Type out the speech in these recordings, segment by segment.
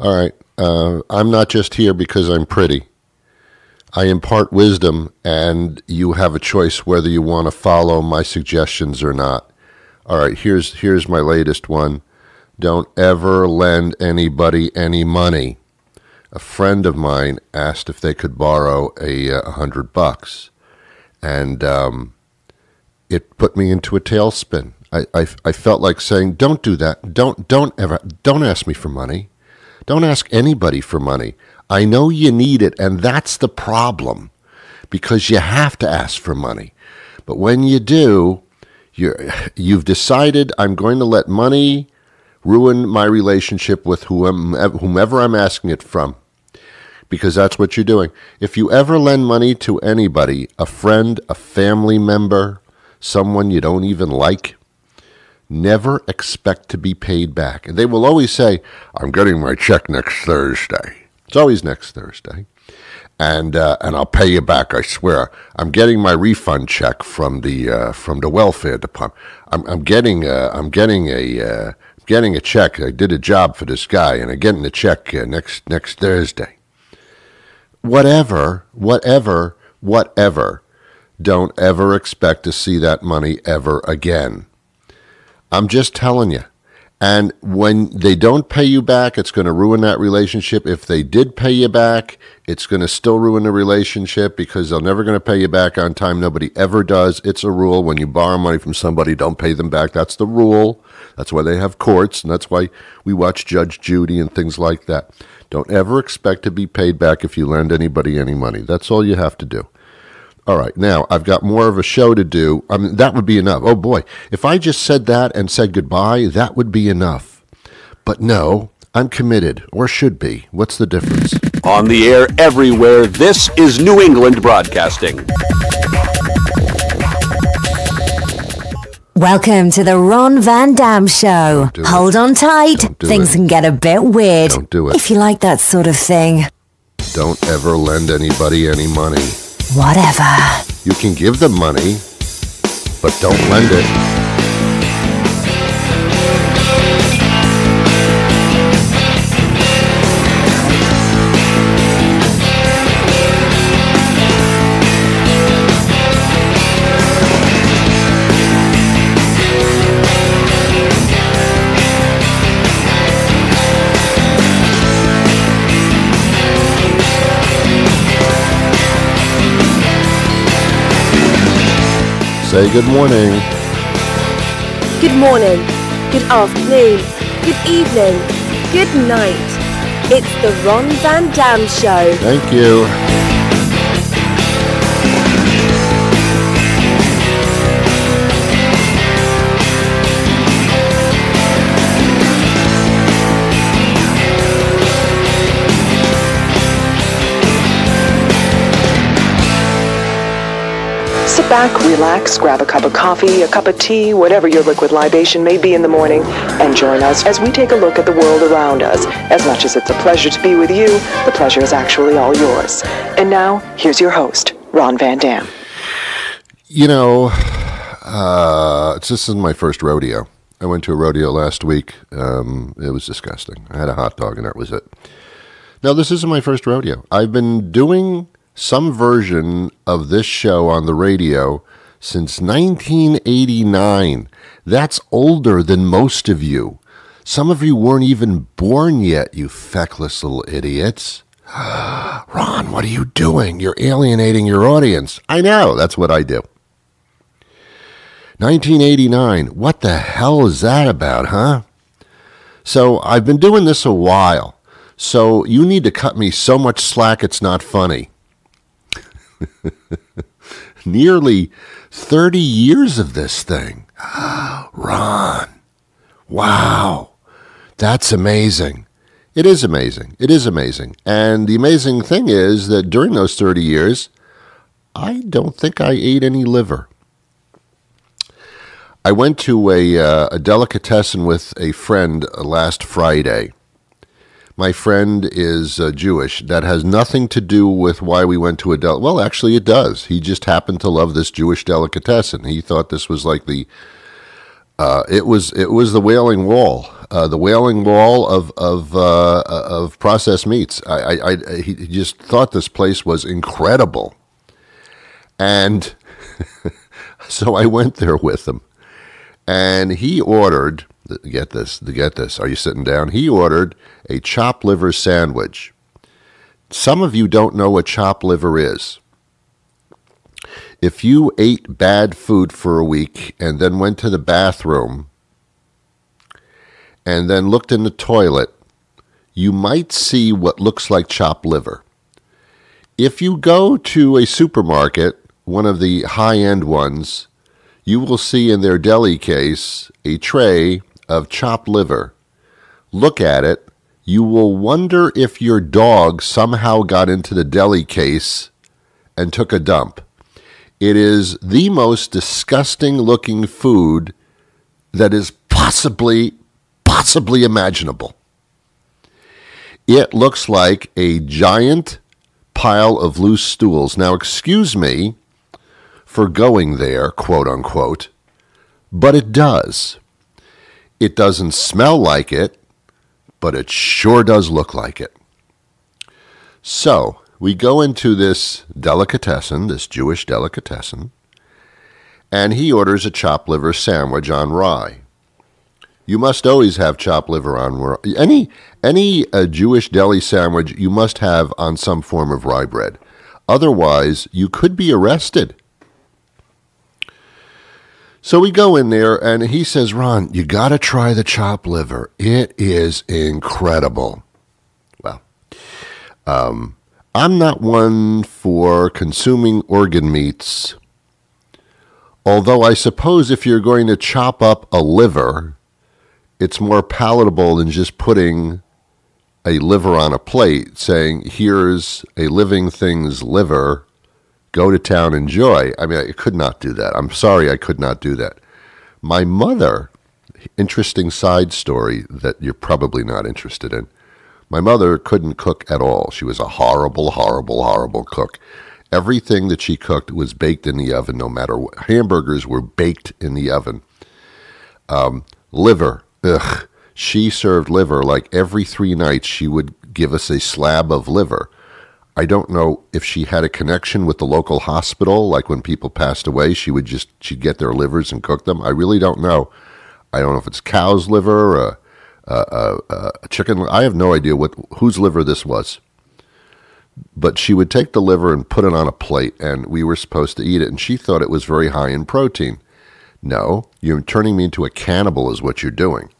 All right. Uh, I'm not just here because I'm pretty. I impart wisdom, and you have a choice whether you want to follow my suggestions or not. All right, here's here's my latest one. Don't ever lend anybody any money. A friend of mine asked if they could borrow a, uh, hundred bucks, and um, it put me into a tailspin. I, I, I felt like saying, "Don't do that. Don't don't ever don't ask me for money. Don't ask anybody for money. I know you need it, and that's the problem because you have to ask for money. But when you do, you you've decided I'm going to let money ruin my relationship with whomever I'm asking it from because that's what you're doing. If you ever lend money to anybody, a friend, a family member, someone you don't even like, never expect to be paid back. And they will always say, I'm getting my check next Thursday. It's always next Thursday. And, uh, and I'll pay you back. I swear. I'm getting my refund check from the uh, from the welfare department. I'm, I'm getting uh, I'm getting a uh, getting a check. I did a job for this guy, and I'm getting the check uh, next next Thursday. Whatever, whatever, whatever. Don't ever expect to see that money ever again. I'm just telling you. And when they don't pay you back, it's going to ruin that relationship. If they did pay you back, it's going to still ruin the relationship because they're never going to pay you back on time. Nobody ever does. It's a rule. When you borrow money from somebody, don't pay them back. That's the rule. That's why they have courts, and that's why we watch Judge Judy and things like that. Don't ever expect to be paid back if you lend anybody any money. That's all you have to do. All right, now I've got more of a show to do. I mean, that would be enough. Oh boy, if I just said that and said goodbye, that would be enough. But no, I'm committed, or should be. What's the difference? On the air everywhere, this is New England Broadcasting. Welcome to the Ron Van Dam Show. do it. Hold on tight. Do Things it. can get a bit weird. Don't do it. If you like that sort of thing. Don't ever lend anybody any money. Whatever. You can give them money, but don't lend it. Say good morning. Good morning, good afternoon, good evening, good night. It's the Ron Van Dam Show. Thank you. Back, relax, grab a cup of coffee, a cup of tea, whatever your liquid libation may be in the morning, and join us as we take a look at the world around us. As much as it's a pleasure to be with you, the pleasure is actually all yours. And now, here's your host, Ron Van Dam. You know, uh, this is my first rodeo. I went to a rodeo last week. Um, it was disgusting. I had a hot dog, and that was it. Now, this isn't my first rodeo. I've been doing some version of this show on the radio since 1989. That's older than most of you. Some of you weren't even born yet, you feckless little idiots. Ron, what are you doing? You're alienating your audience. I know, that's what I do. 1989. What the hell is that about, huh? So I've been doing this a while. So you need to cut me so much slack it's not funny. Nearly 30 years of this thing. Ron. Wow. That's amazing. It is amazing. It is amazing. And the amazing thing is that during those 30 years, I don't think I ate any liver. I went to a, uh, a delicatessen with a friend last Friday. My friend is uh, Jewish. That has nothing to do with why we went to a del. Well, actually, it does. He just happened to love this Jewish delicatessen. He thought this was like the. Uh, it was it was the Wailing Wall uh, the Wailing Wall of of uh, of processed meats. I, I, I he just thought this place was incredible, and so I went there with him, and he ordered. Get this, get this. Are you sitting down? He ordered a chopped liver sandwich. Some of you don't know what chopped liver is. If you ate bad food for a week and then went to the bathroom and then looked in the toilet, you might see what looks like chopped liver. If you go to a supermarket, one of the high end ones, you will see in their deli case a tray of chopped liver. Look at it. You will wonder if your dog somehow got into the deli case and took a dump. It is the most disgusting looking food that is possibly possibly imaginable. It looks like a giant pile of loose stools. Now, excuse me for going there, quote unquote, but it does. It doesn't smell like it, but it sure does look like it. So, we go into this delicatessen, this Jewish delicatessen, and he orders a chopped liver sandwich on rye. You must always have chopped liver on. Any any uh, Jewish deli sandwich you must have on some form of rye bread. Otherwise, you could be arrested. So we go in there, and he says, Ron, you got to try the chop liver. It is incredible. Well, um, I'm not one for consuming organ meats. Although I suppose if you're going to chop up a liver, it's more palatable than just putting a liver on a plate, saying, here's a living thing's liver go to town, enjoy. I mean, I could not do that. I'm sorry, I could not do that. My mother, interesting side story that you're probably not interested in. My mother couldn't cook at all. She was a horrible, horrible, horrible cook. Everything that she cooked was baked in the oven, no matter what. Hamburgers were baked in the oven. Um, liver, ugh. She served liver like every three nights. She would give us a slab of liver I don't know if she had a connection with the local hospital, like when people passed away, she would just she'd get their livers and cook them. I really don't know. I don't know if it's cow's liver, or a, a, a, chicken. I have no idea what whose liver this was. But she would take the liver and put it on a plate, and we were supposed to eat it. And she thought it was very high in protein. No, you're turning me into a cannibal, is what you're doing.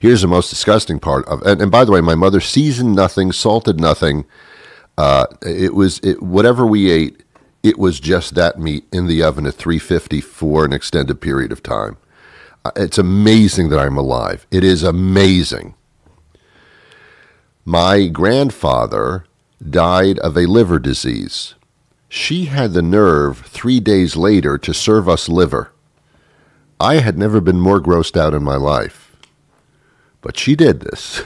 Here's the most disgusting part of, and, and by the way, my mother seasoned nothing, salted nothing. Uh, it was it, whatever we ate. It was just that meat in the oven at 350 for an extended period of time. Uh, it's amazing that I'm alive. It is amazing. My grandfather died of a liver disease. She had the nerve three days later to serve us liver. I had never been more grossed out in my life. But she did this.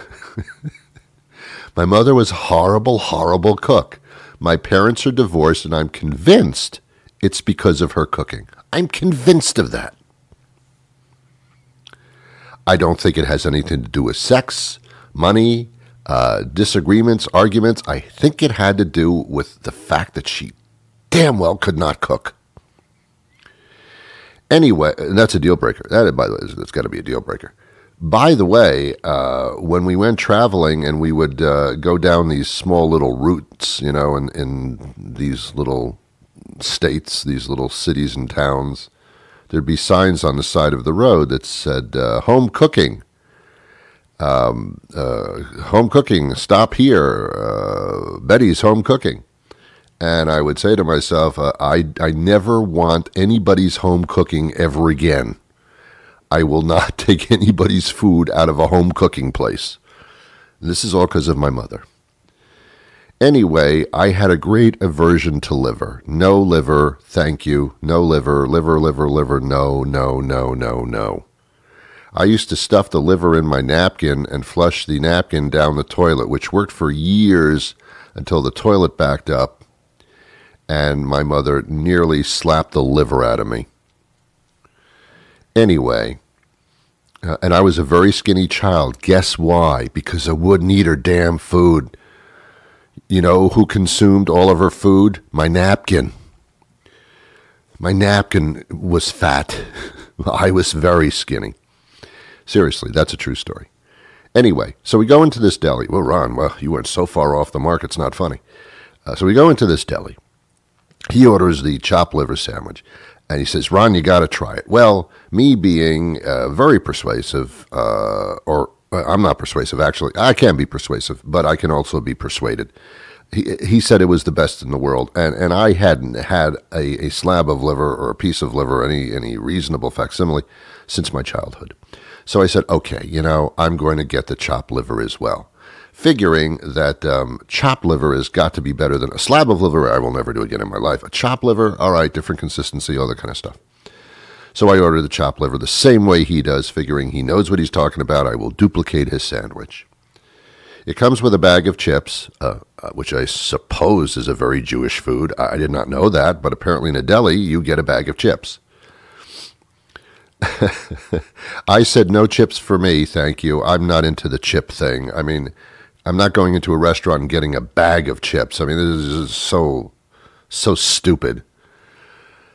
My mother was a horrible, horrible cook. My parents are divorced, and I'm convinced it's because of her cooking. I'm convinced of that. I don't think it has anything to do with sex, money, uh, disagreements, arguments. I think it had to do with the fact that she damn well could not cook. Anyway, that's a deal breaker. That, by the way, that's got to be a deal breaker. By the way, uh, when we went traveling and we would uh, go down these small little routes, you know, in, in these little states, these little cities and towns, there'd be signs on the side of the road that said uh, home cooking. Um, uh, home cooking, stop here. Uh, Betty's home cooking. And I would say to myself, uh, I, I never want anybody's home cooking ever again. I will not take anybody's food out of a home cooking place. This is all because of my mother. Anyway, I had a great aversion to liver. No liver, thank you. No liver, liver, liver, liver, no, no, no, no, no. I used to stuff the liver in my napkin and flush the napkin down the toilet, which worked for years until the toilet backed up and my mother nearly slapped the liver out of me. Anyway, Uh, and I was a very skinny child. Guess why? Because I wouldn't eat her damn food. You know who consumed all of her food? My napkin. My napkin was fat. I was very skinny. Seriously, that's a true story. Anyway, so we go into this deli. Well, Ron, well, you went so far off the mark, it's not funny. Uh, so we go into this deli. He orders the chopped liver sandwich, and he says, Ron, you got to try it. Well, me being uh, very persuasive, uh, or I'm not persuasive, actually. I can be persuasive, but I can also be persuaded. He, he said it was the best in the world, and, and I hadn't had a, a slab of liver or a piece of liver, any, any reasonable facsimile, since my childhood. So I said, okay, you know, I'm going to get the chopped liver as well. Figuring that um, chopped liver has got to be better than a slab of liver, I will never do again in my life. A chopped liver, all right, different consistency, all that kind of stuff. So I ordered the chopped liver the same way he does, figuring he knows what he's talking about. I will duplicate his sandwich. It comes with a bag of chips, uh, uh, which I suppose is a very Jewish food. I did not know that, but apparently in a deli, you get a bag of chips. I said no chips for me, thank you. I'm not into the chip thing. I mean, I'm not going into a restaurant and getting a bag of chips. I mean, this is so so stupid.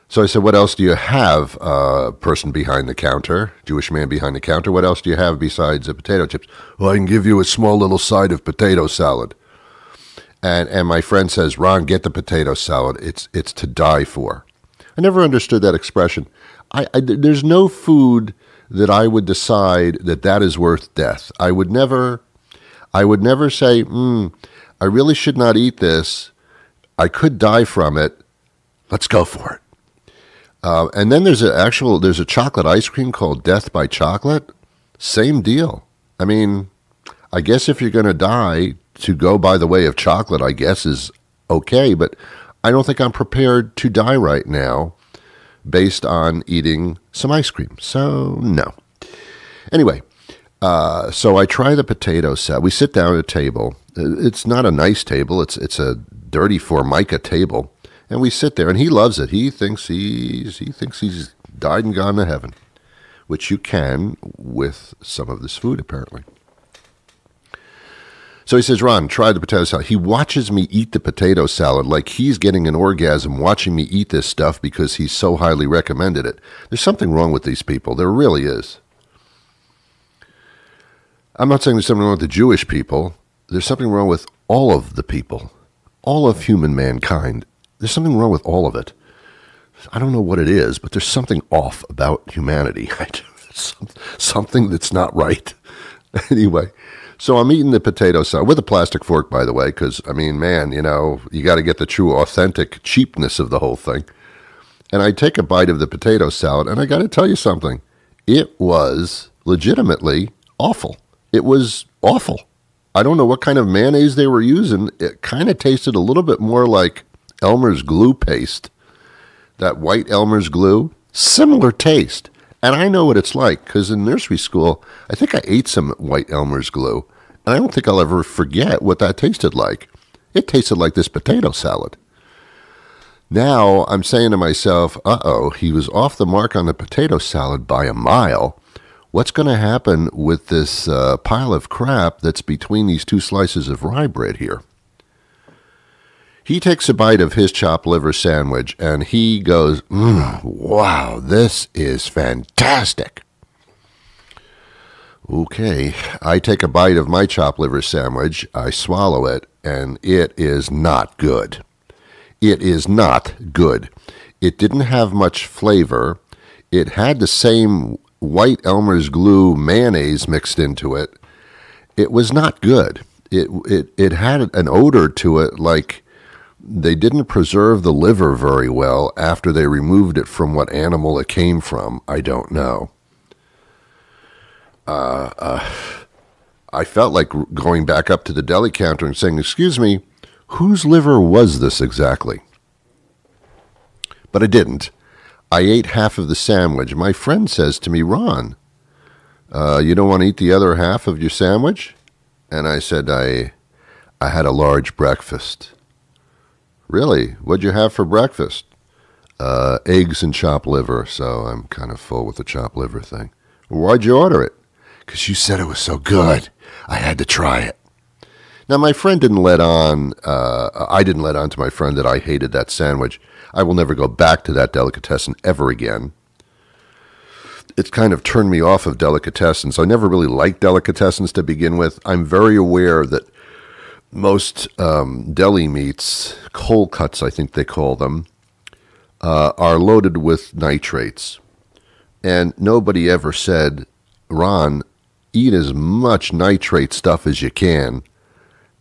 So I said, "What else do you have, uh, person behind the counter, Jewish man behind the counter? What else do you have besides the potato chips?" Well, I can give you a small little side of potato salad. And and my friend says, "Ron, get the potato salad. It's it's to die for." I never understood that expression. I, I, there's no food that I would decide that that is worth death. I would never, I would never say, mm, I really should not eat this. I could die from it. Let's go for it. Uh, and then there's an actual there's a chocolate ice cream called Death by Chocolate. Same deal. I mean, I guess if you're going to die, to go by the way of chocolate, I guess is okay. But I don't think I'm prepared to die right now based on eating some ice cream. So, no. Anyway, uh, so I try the potato salad. We sit down at a table. It's not a nice table. It's it's a dirty formica table, and we sit there. And he loves it. He thinks he's he thinks he's died and gone to heaven, which you can with some of this food apparently. So he says, Ron, try the potato salad. He watches me eat the potato salad like he's getting an orgasm watching me eat this stuff because he's so highly recommended it. There's something wrong with these people. There really is. I'm not saying there's something wrong with the Jewish people. There's something wrong with all of the people, all of human mankind. There's something wrong with all of it. I don't know what it is, but there's something off about humanity. something that's not right. anyway, so I'm eating the potato salad with a plastic fork, by the way, because I mean, man, you know, you got to get the true, authentic cheapness of the whole thing. And I take a bite of the potato salad, and I got to tell you something. It was legitimately awful. It was awful. I don't know what kind of mayonnaise they were using. It kind of tasted a little bit more like Elmer's glue paste. That white Elmer's glue, similar taste. And I know what it's like because in nursery school, I think I ate some white Elmer's glue. And I don't think I'll ever forget what that tasted like. It tasted like this potato salad. Now I'm saying to myself, uh oh, he was off the mark on the potato salad by a mile. What's going to happen with this uh, pile of crap that's between these two slices of rye bread here? He takes a bite of his chopped liver sandwich and he goes, mm, Wow, this is fantastic. Okay, I take a bite of my chopped liver sandwich, I swallow it, and it is not good. It is not good. It didn't have much flavor. It had the same white Elmer's glue mayonnaise mixed into it. It was not good. It it it had an odor to it like they didn't preserve the liver very well after they removed it from what animal it came from. I don't know. Uh, uh, I felt like going back up to the deli counter and saying, Excuse me, whose liver was this exactly? But I didn't. I ate half of the sandwich. My friend says to me, Ron, uh, you don't want to eat the other half of your sandwich? And I said, I, I had a large breakfast. Really? What'd you have for breakfast? Uh, eggs and chopped liver, so I'm kind of full with the chopped liver thing. Why'd you order it? because you said it was so good. I had to try it. Now, my friend didn't let on, uh, I didn't let on to my friend that I hated that sandwich. I will never go back to that delicatessen ever again. It's kind of turned me off of delicatessens. I never really liked delicatessens to begin with. I'm very aware that most um, deli meats, cold cuts, I think they call them, uh, are loaded with nitrates. And nobody ever said, Ron, eat as much nitrate stuff as you can.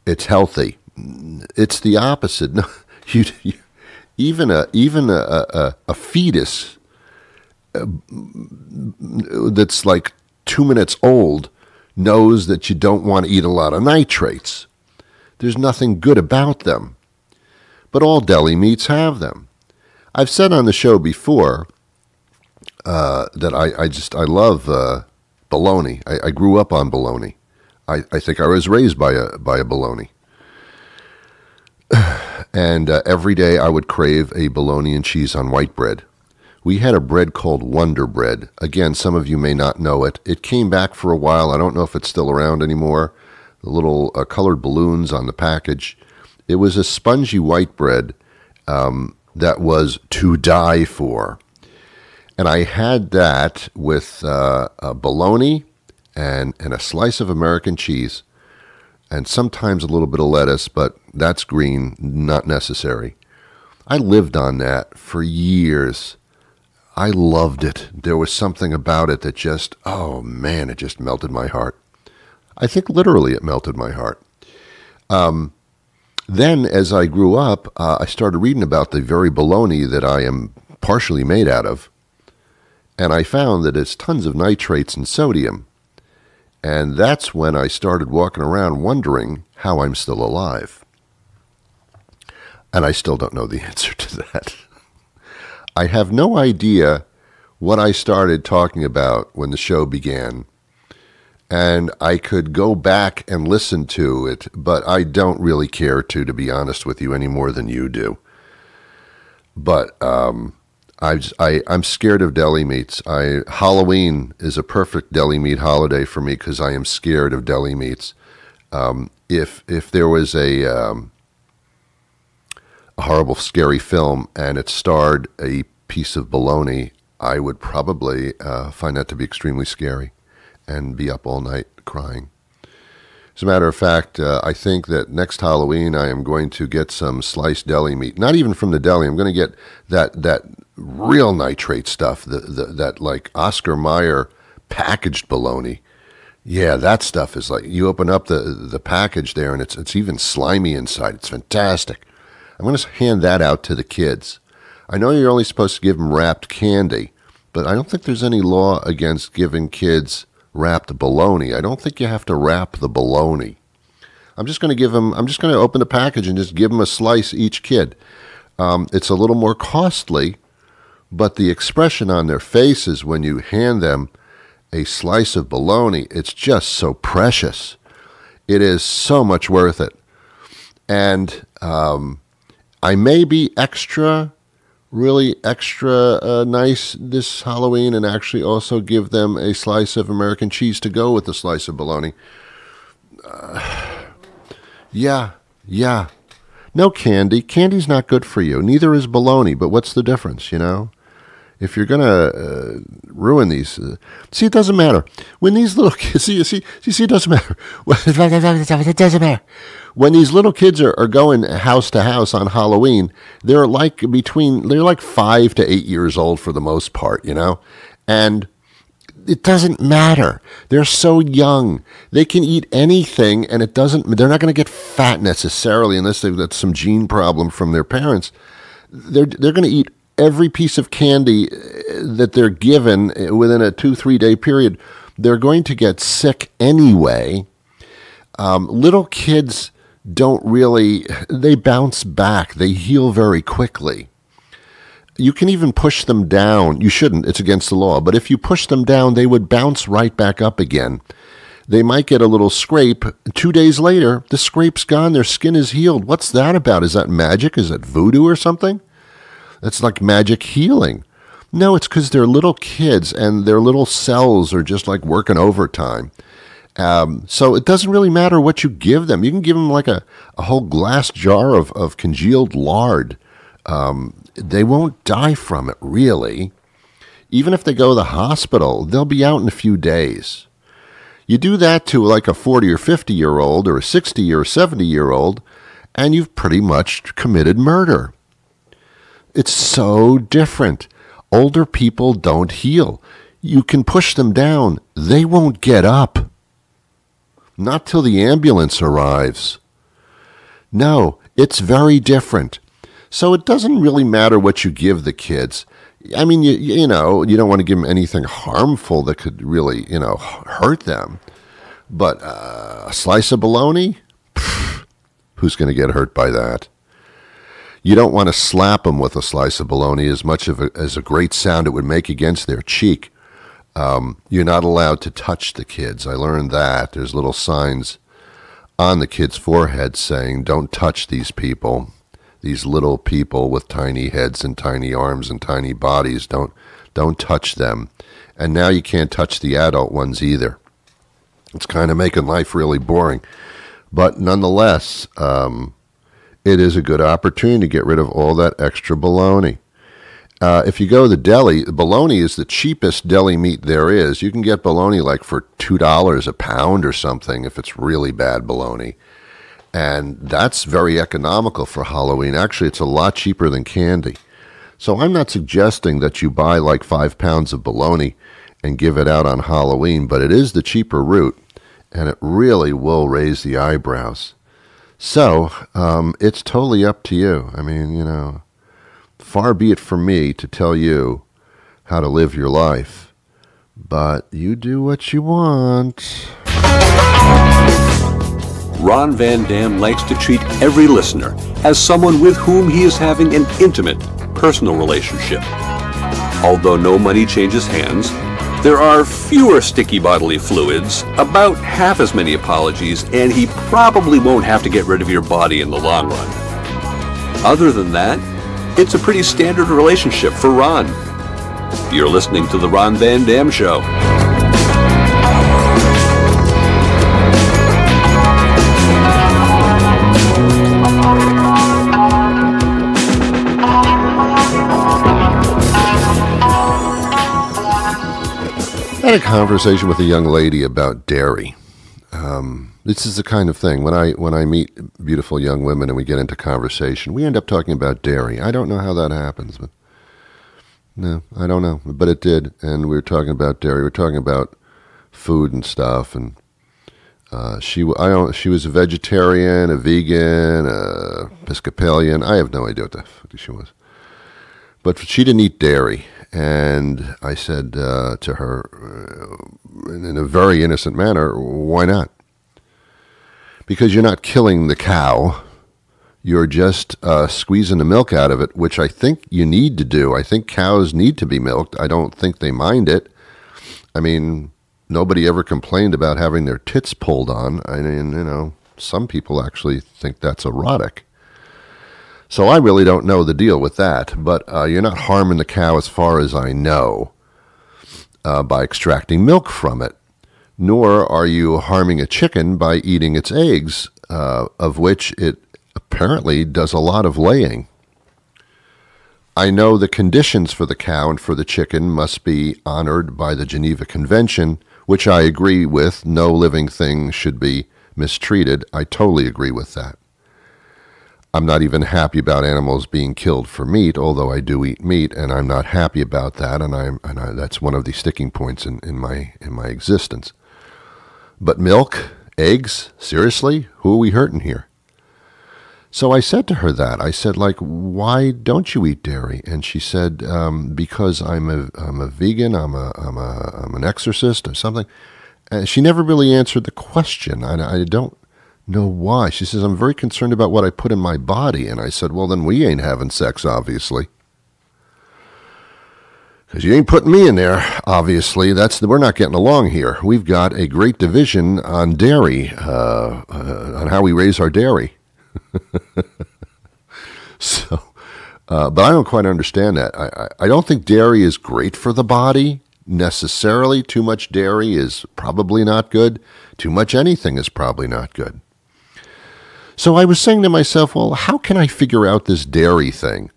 It's healthy. It's the opposite. No, you, you, even a even a, a, a fetus uh, that's like two minutes old knows that you don't want to eat a lot of nitrates. There's nothing good about them. But all deli meats have them. I've said on the show before uh, that I, I just I love uh, bologna. I, I, grew up on bologna. I, I think I was raised by a by a bologna. and uh, every day I would crave a bologna and cheese on white bread. We had a bread called Wonder Bread. Again, some of you may not know it. It came back for a while. I don't know if it's still around anymore. The little uh, colored balloons on the package. It was a spongy white bread um, that was to die for. And I had that with uh, a bologna and, and a slice of American cheese and sometimes a little bit of lettuce, but that's green, not necessary. I lived on that for years. I loved it. There was something about it that just, oh man, it just melted my heart. I think literally it melted my heart. Um, then, as I grew up, uh, I started reading about the very bologna that I am partially made out of. And I found that it's tons of nitrates and sodium. And that's when I started walking around wondering how I'm still alive. And I still don't know the answer to that. I have no idea what I started talking about when the show began. And I could go back and listen to it, but I don't really care to, to be honest with you, any more than you do. But um, I, I I'm scared of deli meats. I Halloween is a perfect deli meat holiday for me because I am scared of deli meats. Um, if if there was a um, a horrible, scary film and it starred a piece of bologna, I would probably uh, find that to be extremely scary and be up all night crying. As a matter of fact, uh, I think that next Halloween I am going to get some sliced deli meat. Not even from the deli. I'm going to get that that real nitrate stuff. The, the that like Oscar Mayer packaged bologna. Yeah, that stuff is like you open up the the package there and it's it's even slimy inside. It's fantastic. I'm going to hand that out to the kids. I know you're only supposed to give them wrapped candy, but I don't think there's any law against giving kids wrapped bologna. I don't think you have to wrap the bologna. I'm just going to give them, I'm just going to open the package and just give them a slice each kid. Um, it's a little more costly, but the expression on their faces when you hand them a slice of bologna, it's just so precious. It is so much worth it. And um, I may be extra really extra uh, nice this Halloween and actually also give them a slice of American cheese to go with the slice of bologna. Uh, yeah, yeah. No candy. Candy's not good for you. Neither is bologna, but what's the difference, you know? If you're going to uh, ruin these, uh, see, it doesn't matter. When these little kids, see, see, see, see it doesn't matter. it doesn't matter when these little kids are, are going house to house on Halloween, they're like between, they're like five to eight years old for the most part, you know? And it doesn't matter. They're so young. They can eat anything and it doesn't, they're not going to get fat necessarily unless they've got some gene problem from their parents. They're, they're going to eat every piece of candy uh, that they're given within a two, three day period. They're going to get sick anyway. Um, little kids don't really, they bounce back, they heal very quickly. You can even push them down. You shouldn't, it's against the law. But if you push them down, they would bounce right back up again. They might get a little scrape. Two days later, the scrape's gone, their skin is healed. What's that about? Is that magic? Is that voodoo or something? That's like magic healing. No, it's because they're little kids and their little cells are just like working overtime. Um, so it doesn't really matter what you give them. You can give them like a, a whole glass jar of, of congealed lard. Um, they won't die from it, really. Even if they go to the hospital, they'll be out in a few days. You do that to like a 40 or 50 year old or a 60 or 70 year old, and you've pretty much committed murder. It's so different. Older people don't heal. You can push them down, they won't get up. Not till the ambulance arrives. No, it's very different. So it doesn't really matter what you give the kids. I mean, you, you know, you don't want to give them anything harmful that could really, you know, hurt them. But uh, a slice of bologna? Who's going to get hurt by that? You don't want to slap them with a slice of bologna as much of a, as a great sound it would make against their cheek. Um, you're not allowed to touch the kids. I learned that. There's little signs on the kids' foreheads saying, don't touch these people. These little people with tiny heads and tiny arms and tiny bodies. Don't, don't touch them. And now you can't touch the adult ones either. It's kind of making life really boring. But nonetheless, um, it is a good opportunity to get rid of all that extra bologna. Uh, if you go to the deli, bologna is the cheapest deli meat there is. You can get bologna like for two dollars a pound or something if it's really bad bologna, and that's very economical for Halloween. Actually, it's a lot cheaper than candy. So I'm not suggesting that you buy like five pounds of bologna and give it out on Halloween, but it is the cheaper route, and it really will raise the eyebrows. So um, it's totally up to you. I mean, you know Far be it from me to tell you how to live your life, but you do what you want. Ron Van Dam likes to treat every listener as someone with whom he is having an intimate, personal relationship. Although no money changes hands, there are fewer sticky bodily fluids, about half as many apologies, and he probably won't have to get rid of your body in the long run. Other than that, it's a pretty standard relationship for Ron. You're listening to The Ron Van Dam Show. Had a conversation with a young lady about dairy. Um, this is the kind of thing when I when I meet beautiful young women and we get into conversation, we end up talking about dairy. I don't know how that happens, but no, I don't know, but it did, and we were talking about dairy. We were talking about food and stuff, and uh, she I don't she was a vegetarian, a vegan, a Episcopalian. I have no idea what the fuck she was, but she didn't eat dairy, and I said uh, to her uh, in a very innocent manner, "Why not?" because you're not killing the cow. You're just uh, squeezing the milk out of it, which I think you need to do. I think cows need to be milked. I don't think they mind it. I mean, nobody ever complained about having their tits pulled on. I mean, you know, some people actually think that's erotic. So I really don't know the deal with that, but uh, you're not harming the cow as far as I know uh, by extracting milk from it nor are you harming a chicken by eating its eggs, uh, of which it apparently does a lot of laying. I know the conditions for the cow and for the chicken must be honored by the Geneva Convention, which I agree with. No living thing should be mistreated. I totally agree with that. I'm not even happy about animals being killed for meat, although I do eat meat, and I'm not happy about that, and I'm and I, that's one of the sticking points in, in my in my existence. But milk, eggs, seriously? Who are we hurting here? So I said to her that. I said, like, why don't you eat dairy? And she said, um, because I'm a, I'm a vegan, I'm, a, I'm, a, I'm an exorcist or something. And she never really answered the question. I, I don't know why. She says, I'm very concerned about what I put in my body. And I said, well, then we ain't having sex, obviously because you ain't putting me in there. Obviously, that's we're not getting along here. We've got a great division on dairy, uh, uh, on how we raise our dairy. so, Uh, but I don't quite understand that. I, I, I don't think dairy is great for the body necessarily. Too much dairy is probably not good. Too much anything is probably not good. So I was saying to myself, well, how can I figure out this dairy thing?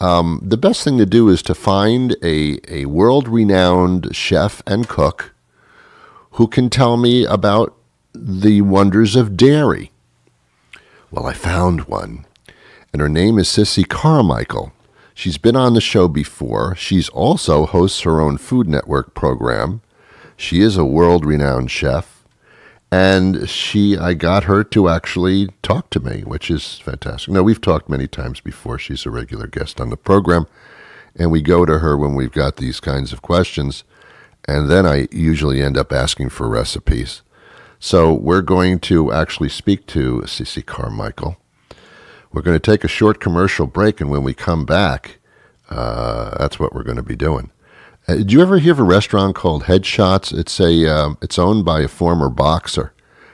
Um, the best thing to do is to find a, a world renowned chef and cook who can tell me about the wonders of dairy. Well, I found one, and her name is Ceci Carmichael. She's been on the show before. She's also hosts her own Food Network program. She is a world renowned chef, and she I got her to actually talk to me, which is fantastic. Now, we've talked many times before. She's a regular guest on the program, and we go to her when we've got these kinds of questions, and then I usually end up asking for recipes. So we're going to actually speak to Ceci Carmichael. We're going to take a short commercial break, and when we come back, uh, that's what we're going to be doing. Uh, did you ever hear of a restaurant called Headshots? It's a um, it's owned by a former boxer.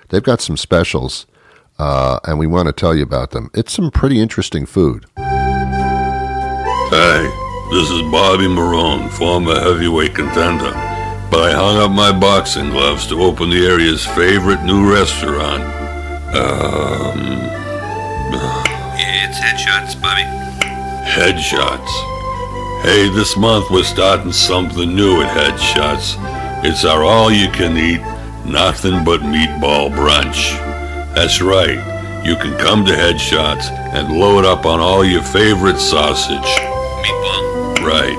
They've got some specials, uh, and we want to tell you about them. It's some pretty interesting food. Hey, this is Bobby Marone, former heavyweight contender. But I hung up my boxing gloves to open the area's favorite new restaurant. Um. It's headshots, Bobby. Headshots. Hey, this month we're starting something new at Headshots. It's our all you can eat, nothing but meatball brunch. That's right. You can come to Headshots and load up on all your favorite sausage. Meatball. Right,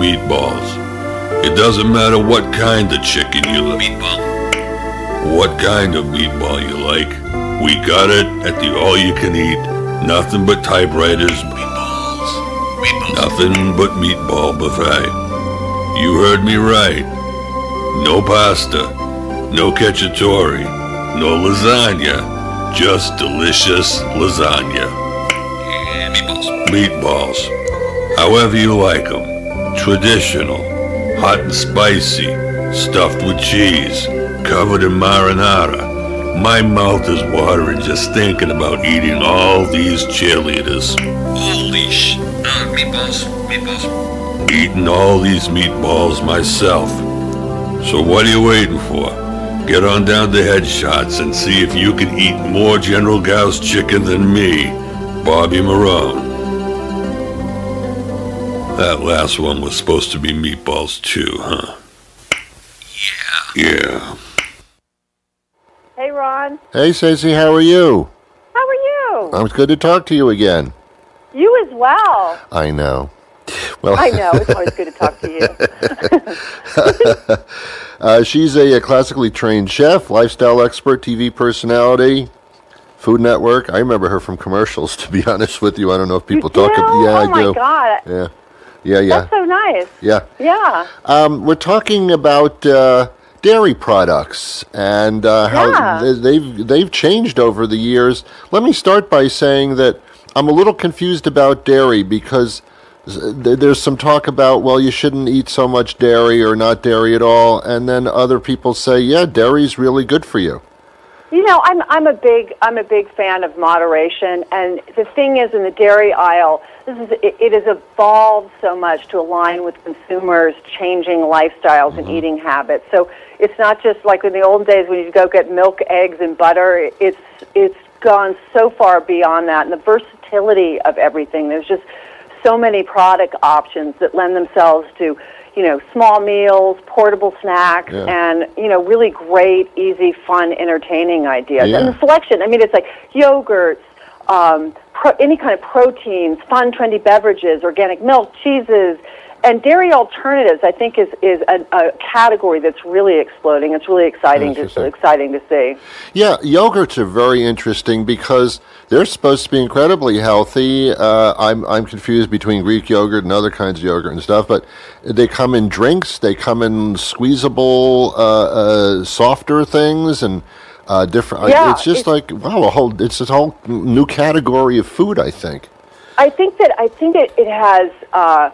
meatballs. It doesn't matter what kind of chicken you like. Meatball. What kind of meatball you like. We got it at the all you can eat, nothing but typewriters, Meatballs. Meatballs. nothing but meatball buffet. You heard me right. No pasta, no cacciatore, no lasagna, just delicious lasagna. Yeah, meatballs. Meatballs, however you like them. Traditional, hot and spicy, stuffed with cheese, covered in marinara. My mouth is watering just thinking about eating all these cheerleaders. Holy sh... Uh, meatballs. Meatballs. Eating all these meatballs myself. So what are you waiting for? Get on down to Headshots and see if you can eat more General Gauss chicken than me, Bobby Marone. That last one was supposed to be meatballs too, huh? Yeah. Yeah. Hey, Ron. Hey, Ceci, how are you? How are you? It's good to talk to you again. you as well. I know. Well, I know. It's always good to talk to you. Uh, she's a, a classically trained chef, lifestyle expert, TV personality, Food Network. I remember her from commercials. To be honest with you, I don't know if people talk. About, ab- Yeah, oh I my do. God. Yeah, yeah, yeah, That's so nice. yeah. Yeah. Um, we're talking about uh, dairy products and uh, how Yeah. they've they've changed over the years. Let me start by saying that I'm a little confused about dairy because there's some talk about well you shouldn't eat so much dairy or not dairy at all, and then other people say yeah dairy's really good for you. You know, I'm I'm a big I'm a big fan of moderation, and the thing is, in the dairy aisle, this is it, it has evolved so much to align with consumers' changing lifestyles and mm-hmm. eating habits. So it's not just like in the old days when you go get milk, eggs, and butter. It's it's gone so far beyond that, and the versatility of everything. There's just so many product options that lend themselves to you know small meals portable snacks Yeah. and you know really great easy fun entertaining ideas Yeah. and the selection i mean it's like yogurts um, pro- any kind of proteins fun trendy beverages organic milk cheeses and dairy alternatives i think is is a, a category that's really exploding it's really exciting to exciting to see Yeah, yogurts are very interesting because they're supposed to be incredibly healthy. Uh, I'm I'm confused between Greek yogurt and other kinds of yogurt and stuff, but they come in drinks. They come in squeezable, uh, uh, softer things, and uh, different. Yeah, it's just it's- like wow, a whole it's a whole new category of food. I think. I think that I think it, it has uh,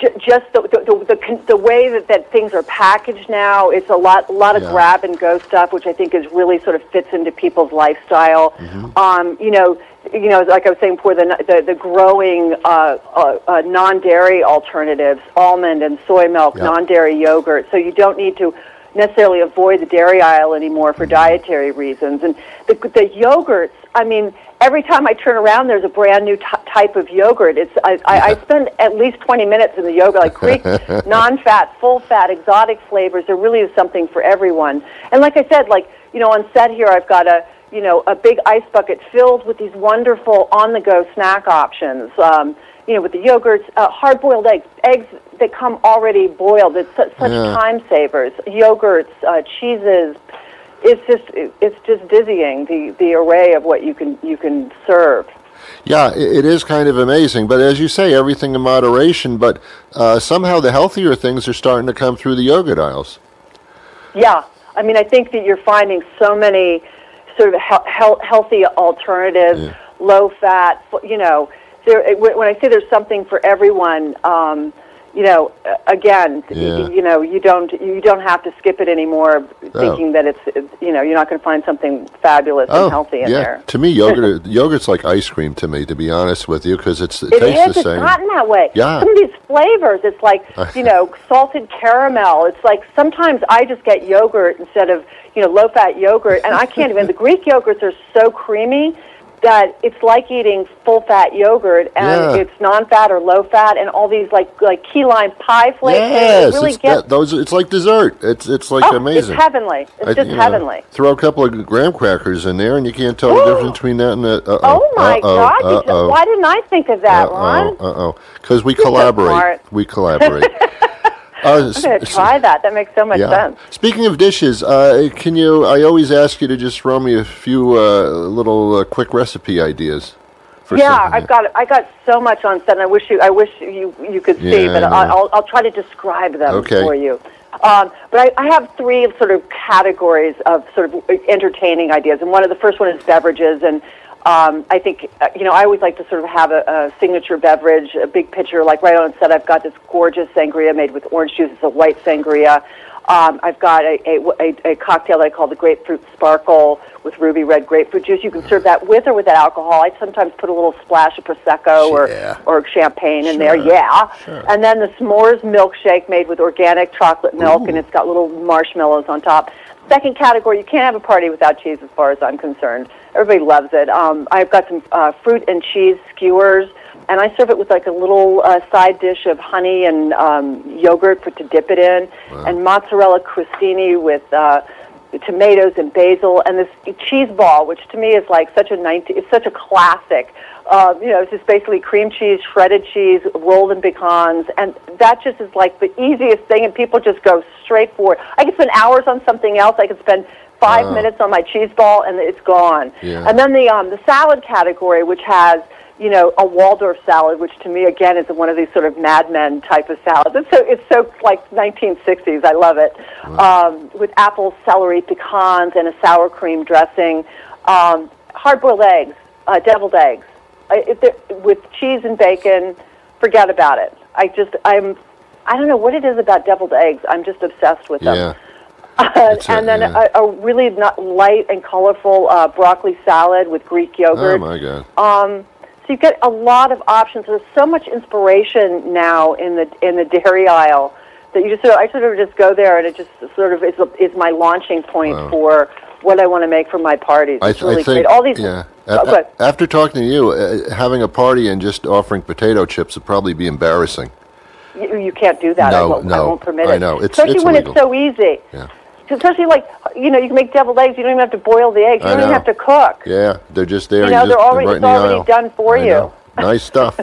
J- just the the, the, the, con- the way that, that things are packaged now, it's a lot a lot of Yeah. grab and go stuff, which I think is really sort of fits into people's lifestyle. Mm-hmm. Um, you know, you know, like I was saying before, the the, the growing uh, uh, uh, non-dairy alternatives, almond and soy milk, non-dairy yogurt. So you don't need to necessarily avoid the dairy aisle anymore for dietary reasons. And the, the yogurts, I mean, every time I turn around, there's a brand new t- type of yogurt. It's I, I, I spend at least 20 minutes in the yogurt, like Greek, non-fat, full-fat, exotic flavors. There really is something for everyone. And like I said, like you know, on set here, I've got a you know a big ice bucket filled with these wonderful on-the-go snack options. Um, you know, with the yogurts, uh, hard-boiled eggs, eggs that come already boiled. It's such, such Yeah. time savers. Yogurts, uh, cheeses. It's just it's just dizzying the the array of what you can you can serve. Yeah, it is kind of amazing. But as you say, everything in moderation. But uh, somehow the healthier things are starting to come through the yogurt aisles. Yeah, I mean, I think that you're finding so many sort of he- he- healthy alternatives, low fat. You know, there. when I say there's something for everyone, um, you know, again, Yeah. you know, you don't you don't have to skip it anymore, oh. thinking that it's you know you're not going to find something fabulous and oh, healthy in Oh, yeah. there. To me, yogurt yogurt's like ice cream to me. To be honest with you, because it's it, It tastes is. the It's same. gotten that way. Yeah. Some of these flavors, it's like you know, salted caramel. It's like sometimes I just get yogurt instead of you know low-fat yogurt, and I can't even. The Greek yogurts are so creamy that it's like eating full-fat yogurt, and Yeah. it's non-fat or low-fat, and all these like like key lime pie flavors. Yes, really it's, gets. that, those. It's like dessert. It's it's like oh, amazing. It's heavenly. It's I- just you know, heavenly. throw a couple of graham crackers in there, and you can't tell the difference between that and that. Uh-oh, Oh my uh-oh, God! Uh-oh, Why didn't I think of that, Ron? uh-oh, uh-oh. Because we collaborate. we collaborate. Uh, I'm going to try that. That makes so much yeah. sense. Speaking of dishes, uh, can you? I always ask you to just throw me a few uh, little uh, quick recipe ideas. For yeah. I've got I got so much on set, and I wish you I wish you you could see, Yeah, but I know. I, I'll I'll try to describe them Okay. for you. Um, but I, I have three sort of categories of sort of entertaining ideas, and one of the first one is beverages, and um, I think uh, you know I always like to sort of have a, a signature beverage, a big pitcher. Like right on set, I've got this gorgeous sangria made with orange juice. It's a white sangria. Um, I've got a, a, a, cocktail that I call the grapefruit sparkle with ruby red grapefruit juice. You can serve that with or without alcohol. I sometimes put a little splash of prosecco Yeah. or or champagne in there. Yeah. sure. And then the s'mores milkshake made with organic chocolate milk, and it's got little marshmallows on top. Second category, you can't have a party without cheese, as far as I'm concerned. Everybody loves it. Um, I've got some uh, fruit and cheese skewers, and I serve it with like a little uh, side dish of honey and um, yogurt for to dip it in, and mozzarella crostini with. Uh, tomatoes and basil and this cheese ball, which to me is like such a 19, it's such a classic. Uh, you know, it's just basically cream cheese, shredded cheese, rolled in pecans, and that just is like the easiest thing, and people just go straight for it. I could spend hours on something else. I could spend five Wow. minutes on my cheese ball, and it's gone. Yeah. And then the um, the salad category, which has you know a Waldorf salad, which to me again is one of these sort of Mad Men type of salads. It's so it's so like 1960s. I love it. Um, with apples, celery, pecans, and a sour cream dressing. Um, hard-boiled eggs, uh, deviled eggs, I, with cheese and bacon. Forget about it. I just I'm I don't know what it is about deviled eggs. I'm just obsessed with them. yeah. Uh, a- and then yeah. a, a really not light and colorful uh, broccoli salad with Greek yogurt. Oh my God. Um, so you get a lot of options. There's so much inspiration now in the in the dairy aisle that you just sort of, I sort of just go there and it just sort of is, is my launching point Wow. for what I want to make for my parties. I, It's I really think, great. All these yeah. Oh, A- go ahead. a- after talking to you, uh, having a party and just offering potato chips would probably be embarrassing. you, you can't do that. I No, won't, I no, won't permit it. I know. It's- Especially it's when illegal. it's so easy. Yeah. Especially like you know, you can make deviled eggs. You don't even have to boil the eggs. You I don't even have to cook. Yeah, they're just there. You know, they're already- right it's already done for I you. know. Nice stuff.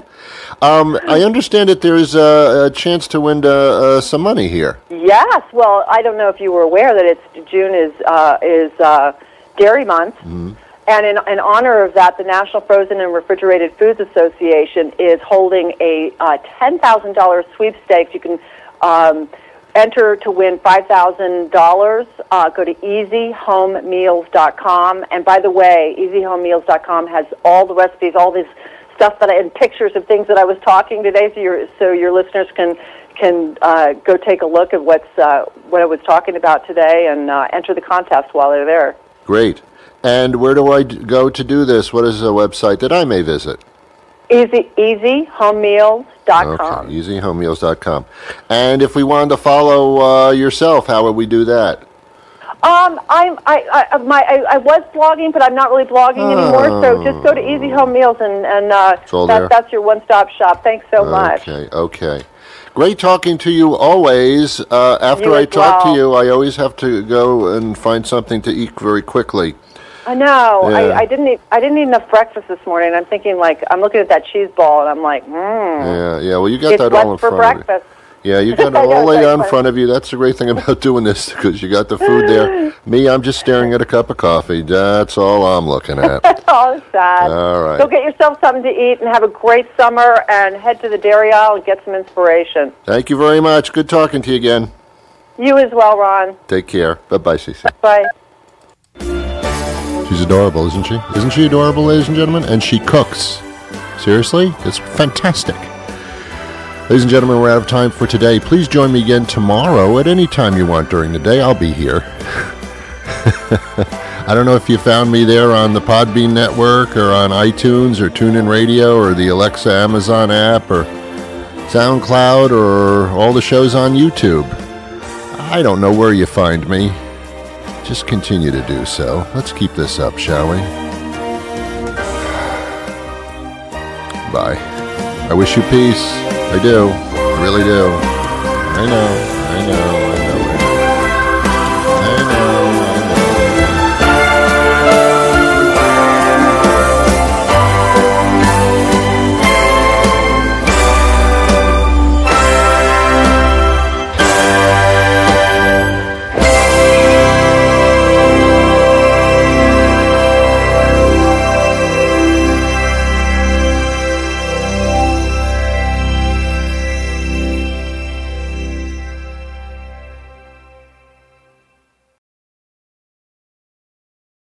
um, I understand that there's a, a chance to win uh, uh, some money here. Yes. Well, I don't know if you were aware that it's June is uh, is uh, Dairy Month, Mm-hmm. and in, in honor of that, the National Frozen and Refrigerated Foods Association is holding a uh, ten thousand dollars sweepstakes. You can. Um, Enter to win five thousand dollars. Uh, go to easyhomemeals.com. And by the way, easyhomemeals.com has all the recipes, all this stuff that I, and pictures of things that I was talking today, so your so your listeners can can uh, go take a look at what's uh, what I was talking about today and uh, enter the contest while they're there. Great. And where do I go to do this? What is a website that I may visit? Easy easyhomemeals.com. Okay, easyhomemeals.com. And if we wanted to follow uh, yourself, how would we do that? Um, I'm I, I my I, I was blogging, but I'm not really blogging anymore. So just go to Easy Home Meals and and uh, Oh. that, that's your one stop shop. Thanks so much. Okay, okay. Great talking to you always. Uh, after You I talk well. to you, I always have to go and find something to eat very quickly. I know. Yeah. I, I didn't eat I didn't eat enough breakfast this morning. I'm thinking like I'm looking at that cheese ball and I'm like, mmm. Yeah, yeah. Well, you got It's that all in for front of you. breakfast. Yeah, you got it all laid out in front of you. That's the great thing about doing this because you got the food there. Me, I'm just staring at a cup of coffee. That's all I'm looking at. oh, sad. All right. Go get yourself something to eat and have a great summer and head to the dairy aisle and get some inspiration. Thank you very much. Good talking to you again. You as well, Ron. Take care. Bye bye, Ceci. Bye. She's adorable, isn't she? Isn't she adorable, ladies and gentlemen? And she cooks. Seriously? It's fantastic. Ladies and gentlemen, we're out of time for today. Please join me again tomorrow at any time you want during the day. I'll be here. I don't know if you found me there on the Podbean network or on iTunes or TuneIn Radio or the Alexa Amazon app or SoundCloud or all the shows on YouTube. I don't know where you find me. Just continue to do so. Let's keep this up, shall we? Bye. I wish you peace. I do. I really do. I know. I know.